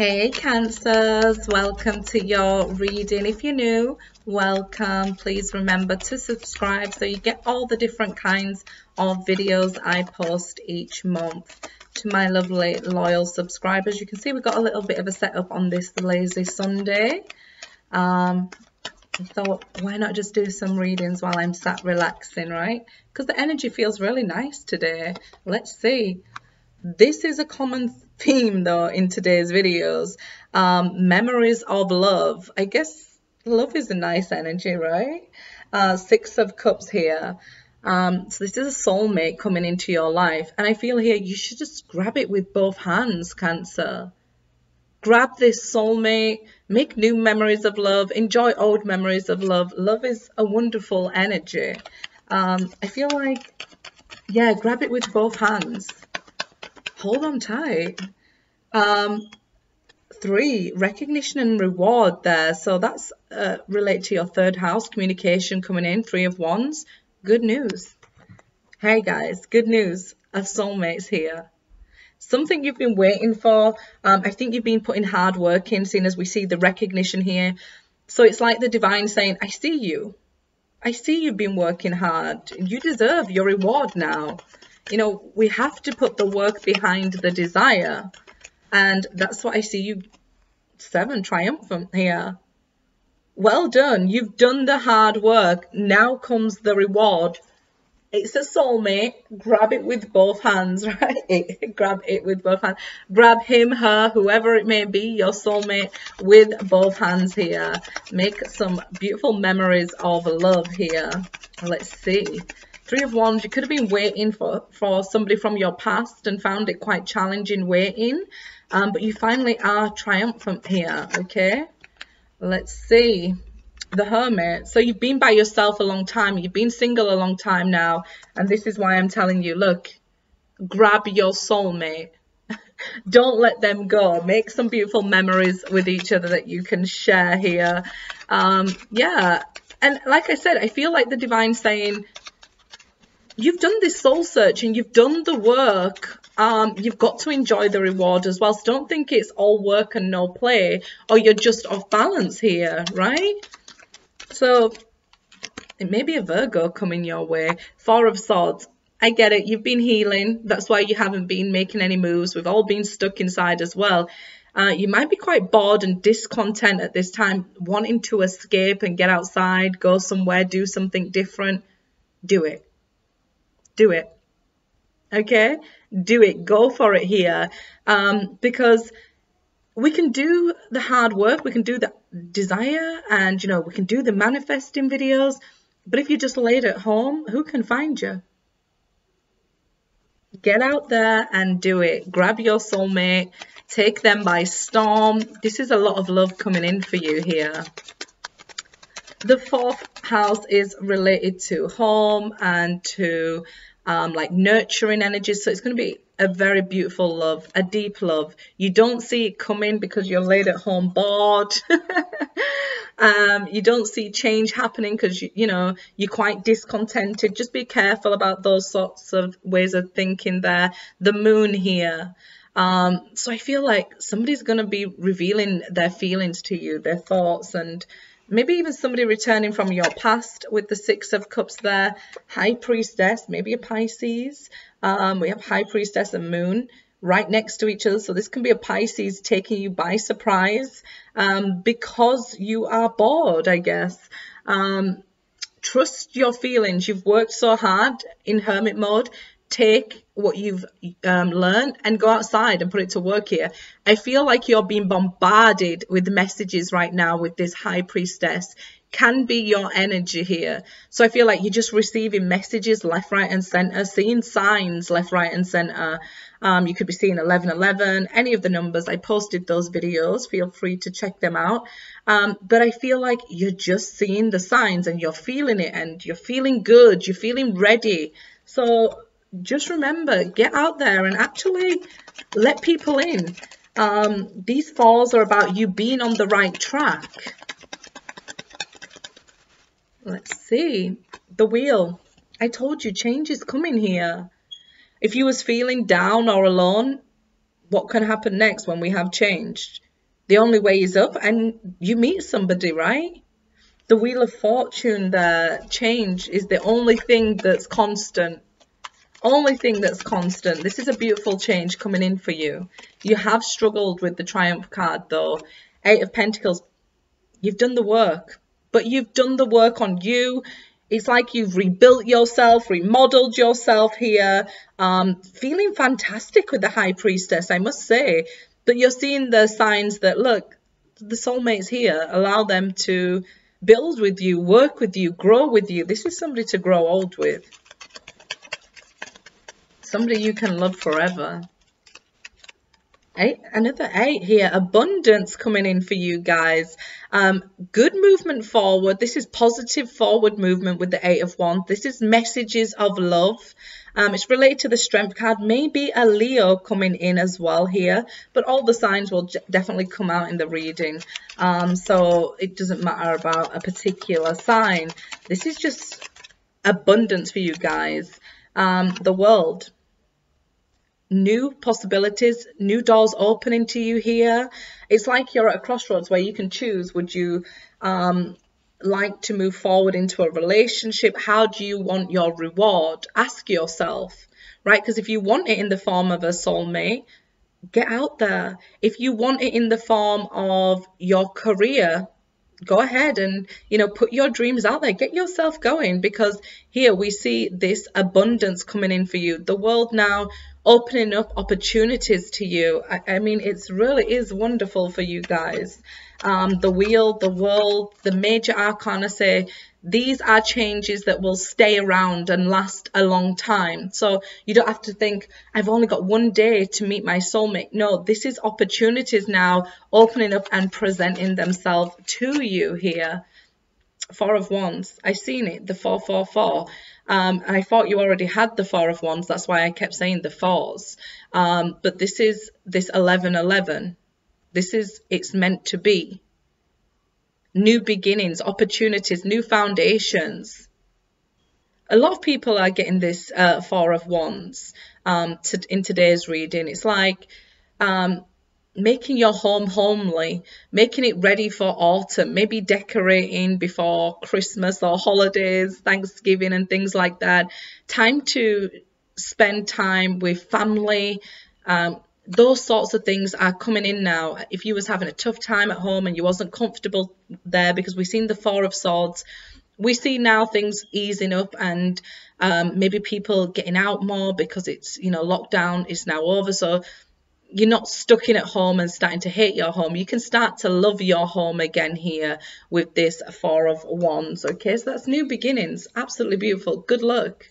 Hey Cancers, welcome to your reading. If you're new, welcome. Please remember to subscribe so you get all the different kinds of videos I post each month. To my lovely loyal subscribers, you can see we've got a little bit of a setup on this lazy Sunday. Um, I thought, why not just do some readings while I'm sat relaxing, right? Because the energy feels really nice today. Let's see. This is a common theme though in today's videos. Um, memories of love. I guess love is a nice energy, right? Uh, six of cups here. Um, so this is a soulmate coming into your life. And I feel here you should just grab it with both hands, Cancer. Grab this soulmate, make new memories of love, enjoy old memories of love. Love is a wonderful energy. Um, I feel like, yeah, grab it with both hands hold on tight. Um, three, recognition and reward there. So that's uh, related to your third house, communication coming in, three of wands. Good news. Hey guys, good news of soulmates here. Something you've been waiting for. Um, I think you've been putting hard work in, seeing as we see the recognition here. So it's like the divine saying, I see you. I see you've been working hard. You deserve your reward now you know, we have to put the work behind the desire. And that's what I see you seven triumphant here. Well done. You've done the hard work. Now comes the reward. It's a soulmate. Grab it with both hands, right? Grab it with both hands. Grab him, her, whoever it may be, your soulmate, with both hands here. Make some beautiful memories of love here. Let's see. Three of Wands, you could have been waiting for, for somebody from your past and found it quite challenging waiting. Um, but you finally are triumphant here, okay? Let's see. The Hermit. So you've been by yourself a long time. You've been single a long time now. And this is why I'm telling you, look, grab your soulmate. Don't let them go. Make some beautiful memories with each other that you can share here. Um, yeah. And like I said, I feel like the divine saying, you've done this soul searching, you've done the work, um, you've got to enjoy the reward as well. So don't think it's all work and no play, or you're just off balance here, right? So it may be a Virgo coming your way. Four of Swords. I get it. You've been healing. That's why you haven't been making any moves. We've all been stuck inside as well. Uh, you might be quite bored and discontent at this time, wanting to escape and get outside, go somewhere, do something different. Do it do it. Okay? Do it. Go for it here. Um, because we can do the hard work, we can do the desire, and you know, we can do the manifesting videos. But if you're just laid at home, who can find you? Get out there and do it. Grab your soulmate, take them by storm. This is a lot of love coming in for you here. The fourth house is related to home and to um, like nurturing energies. So it's going to be a very beautiful love, a deep love. You don't see it coming because you're laid at home bored. um, you don't see change happening because you, you know you're quite discontented. Just be careful about those sorts of ways of thinking. There, the moon here. Um, so I feel like somebody's going to be revealing their feelings to you, their thoughts, and maybe even somebody returning from your past with the Six of Cups there. High Priestess, maybe a Pisces. Um, we have High Priestess and Moon right next to each other. So this can be a Pisces taking you by surprise um, because you are bored, I guess. Um, trust your feelings. You've worked so hard in hermit mode take what you've um, learned and go outside and put it to work here. I feel like you're being bombarded with messages right now with this high priestess can be your energy here. So I feel like you're just receiving messages left, right, and center, seeing signs left, right, and center. Um, you could be seeing 1111, any of the numbers. I posted those videos. Feel free to check them out. Um, but I feel like you're just seeing the signs and you're feeling it and you're feeling good. You're feeling ready. So just remember, get out there and actually let people in. Um, these falls are about you being on the right track. Let's see. The wheel. I told you change is coming here. If you was feeling down or alone, what can happen next when we have changed? the only way is up and you meet somebody, right? The Wheel of Fortune, the change is the only thing that's constant. Only thing that's constant. This is a beautiful change coming in for you. You have struggled with the Triumph card though. Eight of Pentacles. You've done the work, but you've done the work on you. It's like you've rebuilt yourself, remodeled yourself here, um, feeling fantastic with the High Priestess, I must say. But you're seeing the signs that, look, the soulmate's here. Allow them to build with you, work with you, grow with you. This is somebody to grow old with. Somebody you can love forever. Eight, another eight here. Abundance coming in for you guys. Um, good movement forward. This is positive forward movement with the eight of wands. This is messages of love. Um, it's related to the strength card. Maybe a Leo coming in as well here, but all the signs will definitely come out in the reading. Um, so it doesn't matter about a particular sign. This is just abundance for you guys. Um, the world new possibilities, new doors opening to you here. It's like you're at a crossroads where you can choose. Would you um, like to move forward into a relationship? How do you want your reward? Ask yourself, right? Because if you want it in the form of a soulmate, get out there. If you want it in the form of your career, go ahead and you know put your dreams out there get yourself going because here we see this abundance coming in for you the world now opening up opportunities to you. I, I mean, it's really is wonderful for you guys. Um, the wheel, the world, the major arcana say these are changes that will stay around and last a long time. So you don't have to think, I've only got one day to meet my soulmate. No, this is opportunities now opening up and presenting themselves to you here. Four of Wands. I've seen it, the 444. Um, I thought you already had the Four of Wands. That's why I kept saying the fours. Um, but this is this 1111. This is, it's meant to be. New beginnings, opportunities, new foundations. A lot of people are getting this uh, Four of Wands um, to, in today's reading. It's like um, making your home homely, making it ready for autumn, maybe decorating before Christmas or holidays, Thanksgiving, and things like that. Time to spend time with family. Um, those sorts of things are coming in now. If you was having a tough time at home and you wasn't comfortable there, because we've seen the Four of Swords, we see now things easing up and um, maybe people getting out more because it's you know lockdown is now over. So you're not stuck in at home and starting to hate your home. You can start to love your home again here with this Four of Wands. Okay, so that's new beginnings. Absolutely beautiful. Good luck.